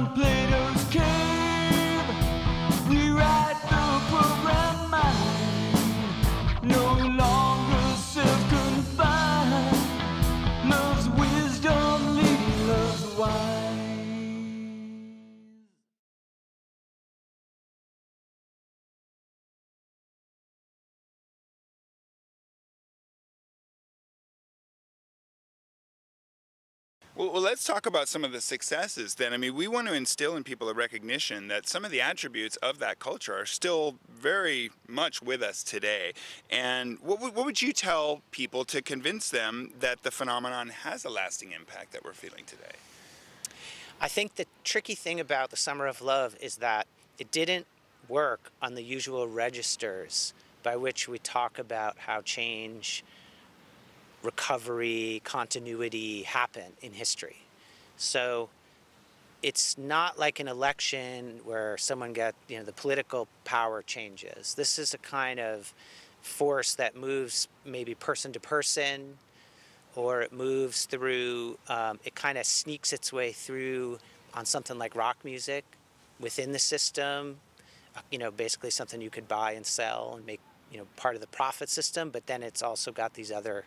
on Plato's Well, well, let's talk about some of the successes then. I mean, we want to instill in people a recognition that some of the attributes of that culture are still very much with us today. And what what would you tell people to convince them that the phenomenon has a lasting impact that we're feeling today? I think the tricky thing about the Summer of Love is that it didn't work on the usual registers by which we talk about how change, recovery, continuity happen in history. So it's not like an election where someone got, you know, the political power changes. This is a kind of force that moves maybe person to person, or it moves through, um, it kind of sneaks its way through on something like rock music within the system, uh, you know, basically something you could buy and sell and make, you know, part of the profit system, but then it's also got these other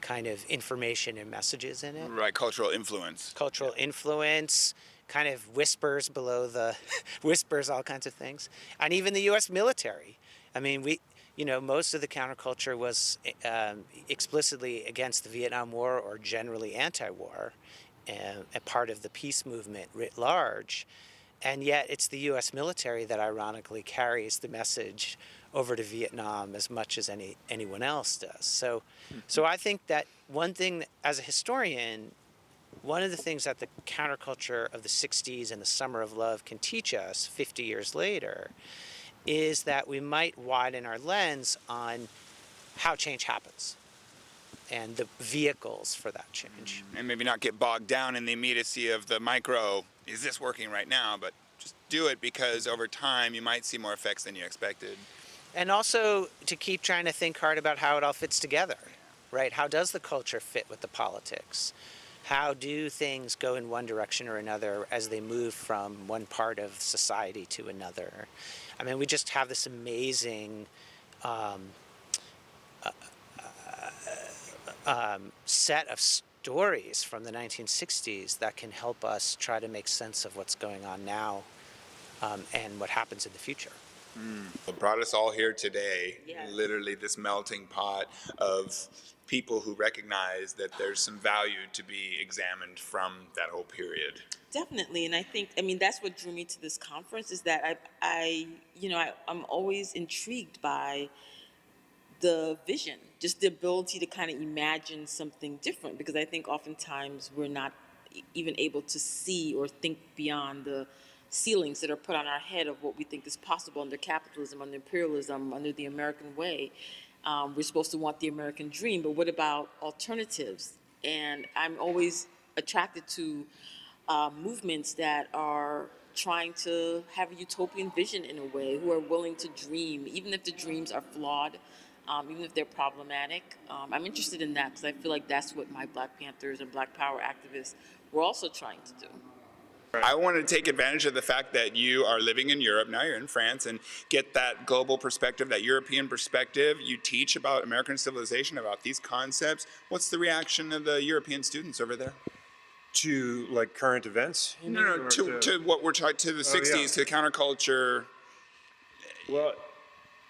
kind of information and messages in it. Right, cultural influence. Cultural influence, kind of whispers below the, whispers all kinds of things. And even the US military. I mean, we, you know, most of the counterculture was um, explicitly against the Vietnam War or generally anti war, and a part of the peace movement writ large. And yet, it's the US military that ironically carries the message over to Vietnam as much as any, anyone else does. So, mm-hmm. so I think that one thing, as a historian, one of the things that the counterculture of the 60s and the Summer of Love can teach us 50 years later is that we might widen our lens on how change happens and the vehicles for that change. Mm-hmm. And maybe not get bogged down in the immediacy of the micro, is this working right now? But just do it because over time you might see more effects than you expected. And also to keep trying to think hard about how it all fits together, right? How does the culture fit with the politics? How do things go in one direction or another as they move from one part of society to another? I mean, we just have this amazing um, uh, uh, um, set of stories from the 1960s that can help us try to make sense of what's going on now um, and what happens in the future. What brought us all here today, Yeah. literally this melting pot of people who recognize that there's some value to be examined from that whole period. Definitely, and I think I mean that's what drew me to this conference is that I, I you know, I, I'm always intrigued by the vision, just the ability to kind of imagine something different. Because I think oftentimes we're not even able to see or think beyond the ceilings that are put on our head of what we think is possible under capitalism, under imperialism, under the American way. Um, we're supposed to want the American dream, but what about alternatives? And I'm always attracted to uh, movements that are trying to have a utopian vision in a way, who are willing to dream, even if the dreams are flawed, um, even if they're problematic. Um, I'm interested in that because I feel like that's what my Black Panthers and Black Power activists were also trying to do. I want to take advantage of the fact that you are living in Europe, now you're in France, and get that global perspective, that European perspective. You teach about American civilization, about these concepts. What's the reaction of the European students over there? to like current events? you No, no, or to, to what we're talking to the Oh, 60s, yeah. to counterculture. well,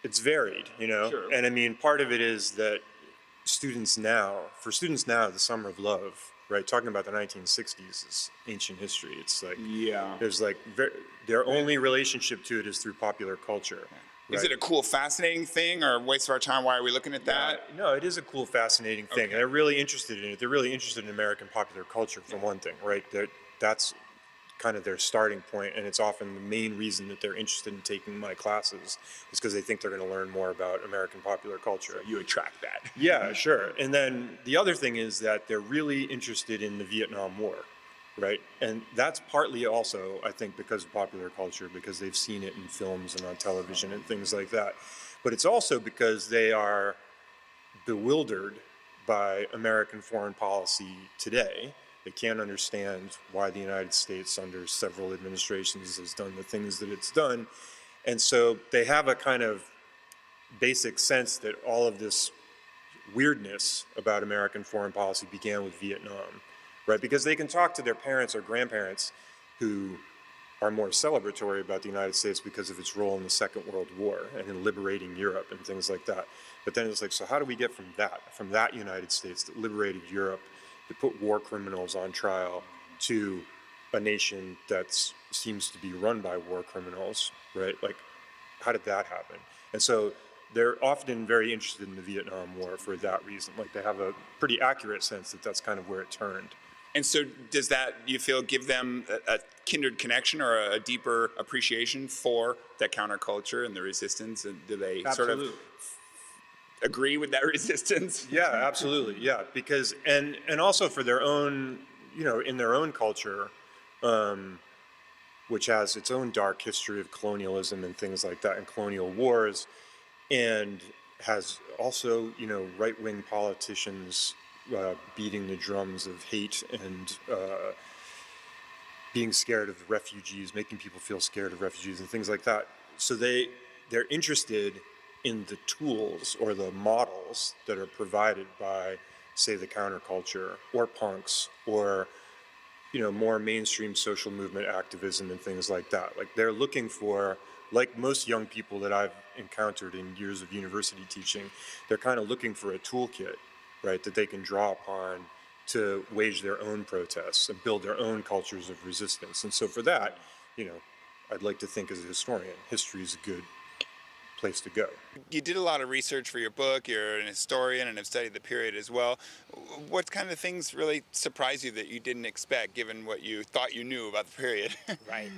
it's varied, you know. Sure. And I mean, part of it is that students now, for students now, the Summer of Love, right? Talking about the 1960s is ancient history. It's like Yeah. there's like ver- their only relationship to it is through popular culture. Is right? it a cool, fascinating thing, or a waste of our time? Why are we looking at that? Uh, no, it is a cool, fascinating thing. And they're really interested in it. They're really interested in American popular culture, for one thing, right? They're, that's kind of their starting point, and it's often the main reason that they're interested in taking my classes is because they think they're going to learn more about American popular culture. You attract that. Yeah, sure. And then the other thing is that they're really interested in the Vietnam War, right? And that's partly also, I think, because of popular culture, because they've seen it in films and on television and things like that. But it's also because they are bewildered by American foreign policy today, They can't understand why the United States, under several administrations, has done the things that it's done. And so they have a kind of basic sense that all of this weirdness about American foreign policy began with Vietnam, right? Because they can talk to their parents or grandparents who are more celebratory about the United States because of its role in the Second World War and in liberating Europe and things like that. But then it's like, so how do we get from that, from that United States that liberated Europe, that put war criminals on trial, to a nation that seems to be run by war criminals, right? Like, how did that happen? And so they're often very interested in the Vietnam War for that reason. Like, they have a pretty accurate sense that that's kind of where it turned. And so, does that you feel give them a, a kindred connection or a, deeper appreciation for that counterculture and the resistance? And do they Absolutely. sort of agree with that resistance? Yeah, absolutely. Yeah, because and and also for their own, you know, in their own culture, um, which has its own dark history of colonialism and things like that, and colonial wars, and has also, you know, right wing politicians uh, beating the drums of hate and uh, being scared of refugees, making people feel scared of refugees and things like that. So they they're interested in the tools or the models that are provided by, say, the counterculture or punks or you know more mainstream social movement activism and things like that. Like they're looking for like most young people that I've encountered in years of university teaching, they're kind of looking for a toolkit right, that they can draw upon to wage their own protests and build their own cultures of resistance. And so for that, you know, I'd like to think as a historian, history is a good place to go. You did a lot of research for your book. You're an historian and have studied the period as well. What kind of things really surprised you that you didn't expect, given what you thought you knew about the period? right.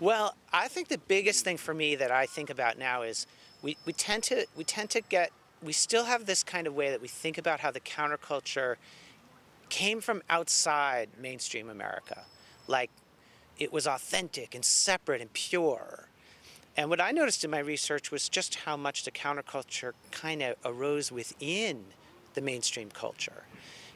Well, I think the biggest thing for me that I think about now is we, we tend to we tend to get we still have this kind of way that we think about how the counterculture came from outside mainstream America. Like it was authentic and separate and pure. And what I noticed in my research was just how much the counterculture kind of arose within the mainstream culture.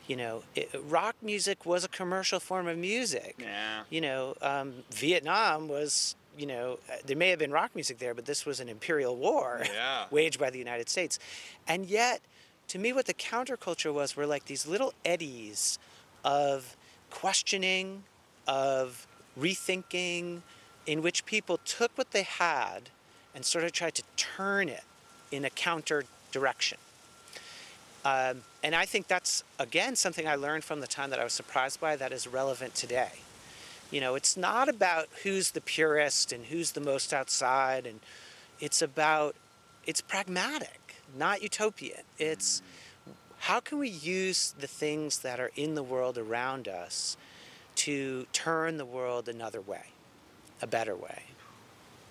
You know, it, rock music was a commercial form of music. Yeah. You know, um, Vietnam was you know, uh, there may have been rock music there, but this was an imperial war yeah. waged by the United States. And yet, to me, what the counterculture was were like these little eddies of questioning, of rethinking, in which people took what they had and sort of tried to turn it in a counter direction. Um, and I think that's, again, something I learned from the time that I was surprised by that is relevant today. You know, it's not about who's the purest and who's the most outside, and it's about, it's pragmatic, not utopian. It's how can we use the things that are in the world around us to turn the world another way, a better way.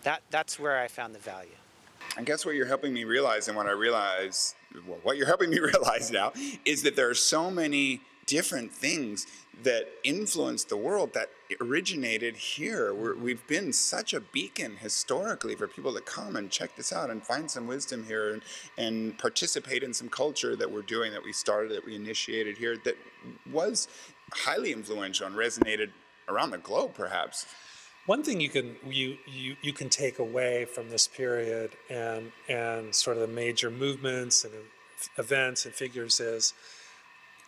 That, that's where I found the value. I guess what you're helping me realize, and what I realize, well, what you're helping me realize now, is that there are so many different things that influenced the world that originated here. we have been such a beacon historically for people to come and check this out and find some wisdom here and, and participate in some culture that we're doing, that we started, that we initiated here, that was highly influential and resonated around the globe, perhaps. One thing you can you, you you can take away from this period and and sort of the major movements and events and figures is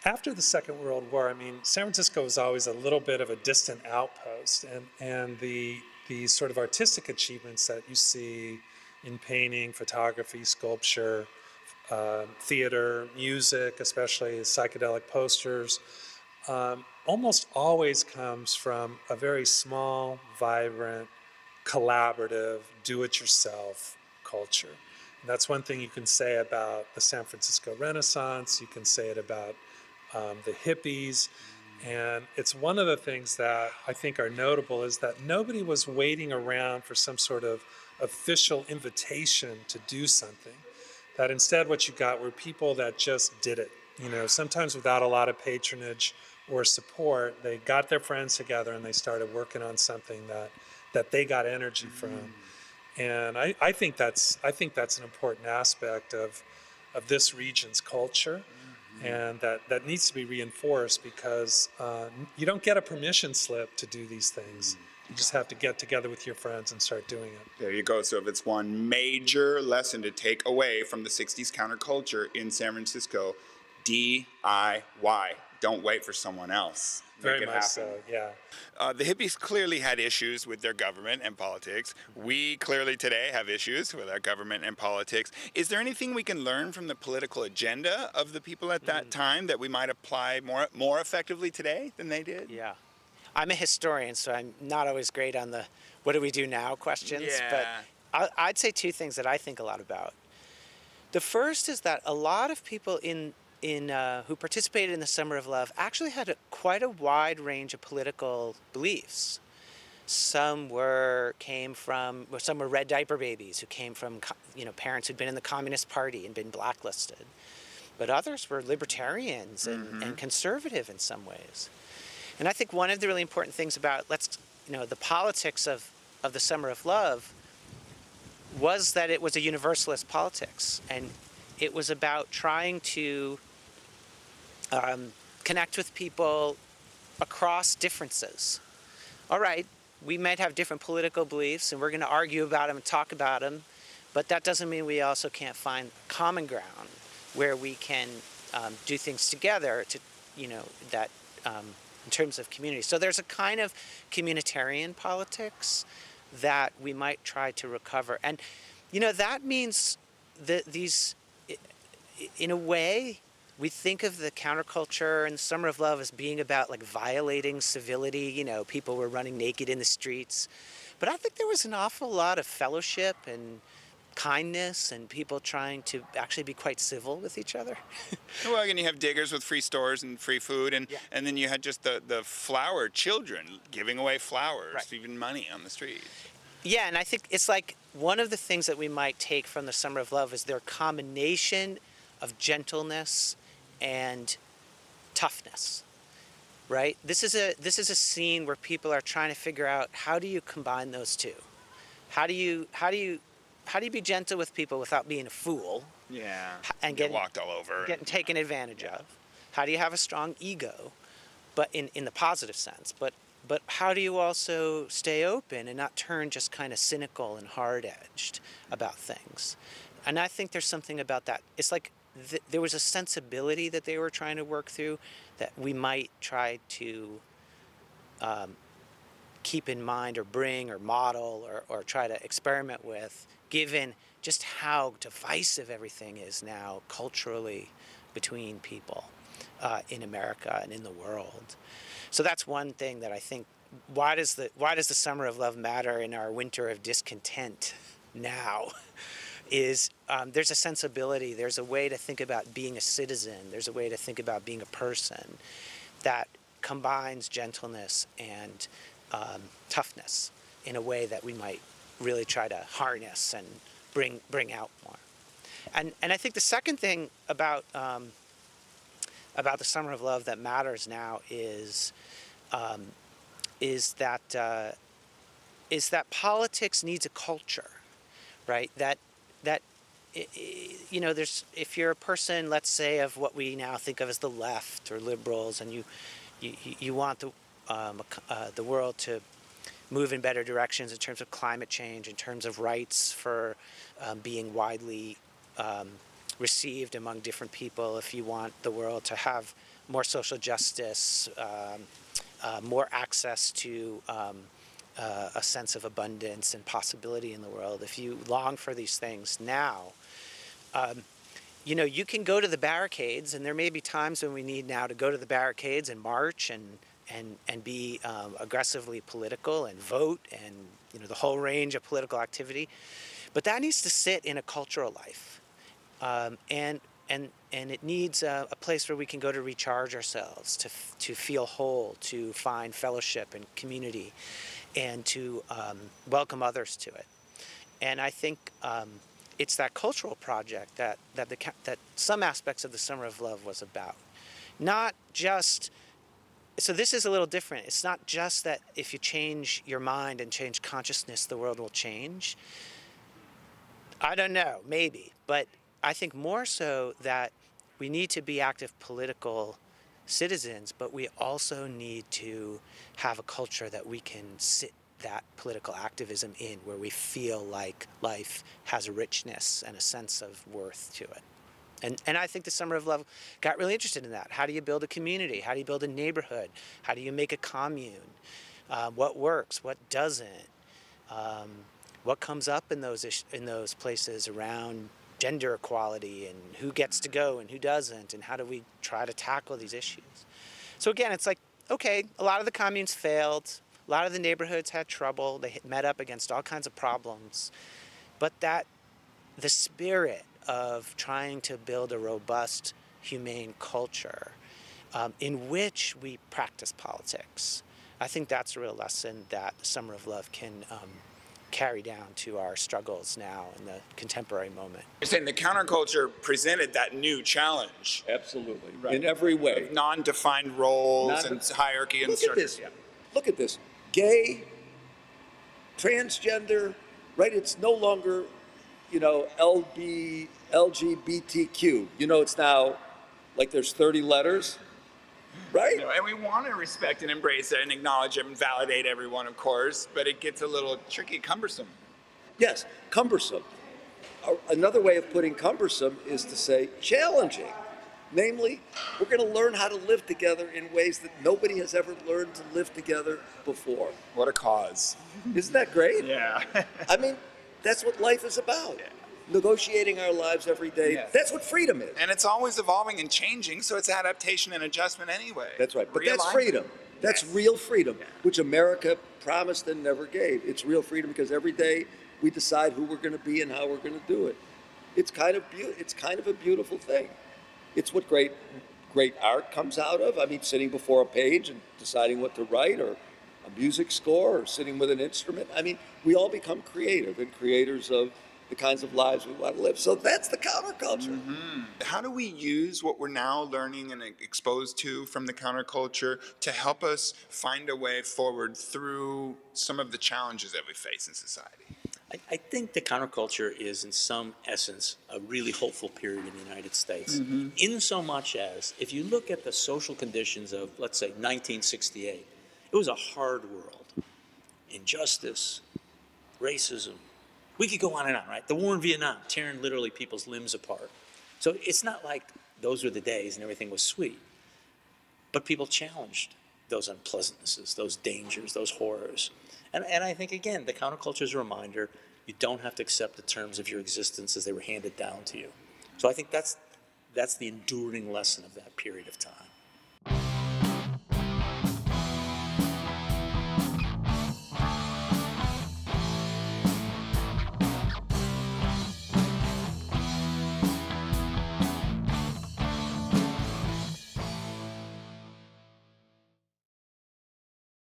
after the Second World War, I mean, San Francisco was always a little bit of a distant outpost, and, and the, the sort of artistic achievements that you see in painting, photography, sculpture, uh, theater, music, especially psychedelic posters, um, almost always comes from a very small, vibrant, collaborative, do it yourself culture. And that's one thing you can say about the San Francisco Renaissance, you can say it about um, the hippies. And it's one of the things that I think are notable is that nobody was waiting around for some sort of official invitation to do something. That instead, what you got were people that just did it. You know, sometimes without a lot of patronage or support, they got their friends together and they started working on something that that they got energy mm-hmm. from. And I, I think that's I think that's an important aspect of of this region's culture mm-hmm. and that that needs to be reinforced because uh, you don't get a permission slip to do these things. Mm-hmm. You just have to get together with your friends and start doing it. There you go. So if it's one major lesson to take away from the 60s counterculture in San Francisco, DIY. Don't wait for someone else. Very much happen. so, yeah. Uh, the hippies clearly had issues with their government and politics. We clearly today have issues with our government and politics. Is there anything we can learn from the political agenda of the people at Mm. that time that we might apply more more effectively today than they did? Yeah. I'm a historian, so I'm not always great on the what do we do now questions. Yeah. But I, I'd say two things that I think a lot about. The first is that a lot of people in in uh, who participated in the Summer of Love actually had a, quite a wide range of political beliefs. Some were came from well, some were red diaper babies who came from you know parents who'd been in the Communist Party and been blacklisted, but others were libertarians and, and conservative in some ways. And I think one of the really important things about let's you know the politics of of the Summer of Love was that it was a universalist politics and it was about trying to um, connect with people across differences. All right, we might have different political beliefs and we're going to argue about them and talk about them, but that doesn't mean we also can't find common ground where we can um, do things together to, you know, that um, in terms of community. So there's a kind of communitarian politics that we might try to recover. And, you know, that means that these, in a way, we think of the counterculture and the summer of love as being about like violating civility you know people were running naked in the streets but i think there was an awful lot of fellowship and kindness and people trying to actually be quite civil with each other Well, and you have diggers with free stores and free food, and, Yeah. and then you had just the, the flower children giving away flowers, Right. even money on the street. Yeah, and I think it's like one of the things that we might take from the Summer of Love is their combination of gentleness and toughness. Right? This is a this is a scene where people are trying to figure out how do you combine those two? How do you how do you how do you be gentle with people without being a fool Yeah. and Get getting walked all over. getting taken advantage of? How do you have a strong ego, but in, in the positive sense? But but how do you also stay open and not turn just kind of cynical and hard edged about things? And I think there's something about that. It's like th- there was a sensibility that they were trying to work through that we might try to um, keep in mind or bring or model or, or try to experiment with, given just how divisive everything is now culturally between people uh, in America and in the world. So that's one thing that I think. Why does the why does the summer of love matter in our winter of discontent now? Is um, there's a sensibility, there's a way to think about being a citizen, there's a way to think about being a person that combines gentleness and um, toughness in a way that we might really try to harness and bring bring out more. And and I think the second thing about um, about the summer of love that matters now is um, is that uh, is that politics needs a culture, right? That you know, there's if you're a person, let's say, of what we now think of as the left or liberals, and you you, you- want the um, uh, the world to move in better directions in terms of climate change, in terms of rights for um, being widely um, received among different people. If you want the world to have more social justice, um, uh, more access to um, uh, a sense of abundance and possibility in the world, if you long for these things now, um, you know, you can go to the barricades, and there may be times when we need now to go to the barricades and march and and and be um, aggressively political and vote and you know the whole range of political activity, but that needs to sit in a cultural life, um, and and and it needs a, a place where we can go to recharge ourselves, to to feel whole, to find fellowship and community, and to um, welcome others to it. And I think um, it's that cultural project that that the that some aspects of the Summer of Love was about, not just. So this is a little different. It's not just that if you change your mind and change consciousness, the world will change. I don't know, maybe, but I think more so that we need to be active political citizens, but we also need to have a culture that we can sit that political activism in, where we feel like life has a richness and a sense of worth to it. And, and I think the Summer of Love got really interested in that. How do you build a community? How do you build a neighborhood? How do you make a commune? Uh, what works? What doesn't? Um, what comes up in those in those places around gender equality and who gets to go and who doesn't and how do we try to tackle these issues? So again, it's like okay, a lot of the communes failed. A lot of the neighborhoods had trouble. They met up against all kinds of problems, but that the spirit of trying to build a robust, humane culture um, in which we practice politics. I think that's a real lesson that Summer of Love can um, carry down to our struggles now in the contemporary moment. You're saying the counterculture presented that new challenge. Absolutely. In every way. Non-defined roles Non- and hierarchy and Look at structure. this. Look at this. Gay, transgender, right? It's no longer, you know, LB, LGBTQ. You know, it's now like there's 30 letters, right? Know, and we want to respect and embrace it and acknowledge it and validate everyone, of course, but it gets a little tricky, cumbersome. Yes, cumbersome. Another way of putting cumbersome is to say challenging. Namely, we're going to learn how to live together in ways that nobody has ever learned to live together before. What a cause. Isn't that great? Yeah. I mean, that's what life is about. Negotiating our lives every day. Yes. That's what freedom is. and it's always evolving and changing, so it's adaptation and adjustment anyway. That's right. But that's Realignment. freedom. That's Yes. real freedom, which America promised and never gave. It's real freedom because every day we decide who we're going to be and how we're going to do it. It's kind of beau- it's kind of a beautiful thing. It's what great great art comes out of. I mean, sitting before a page and deciding what to write or a music score or sitting with an instrument. I mean, we all become creative and creators of the kinds of lives we want to live. So that's the counterculture. Mm-hmm. How do we use what we're now learning and exposed to from the counterculture to help us find a way forward through some of the challenges that we face in society? I, I think the counterculture is, in some essence, a really hopeful period in the United States. Mm-hmm. In so much as, if you look at the social conditions of, let's say, 1968, it was a hard world. Injustice, racism. We could go on and on, right? The war in Vietnam, tearing literally people's limbs apart. So it's not like those were the days and everything was sweet. But people challenged those unpleasantnesses, those dangers, those horrors. And, and I think, again, the counterculture is a reminder you don't have to accept the terms of your existence as they were handed down to you. So I think that's, that's the enduring lesson of that period of time.